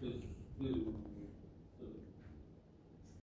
就是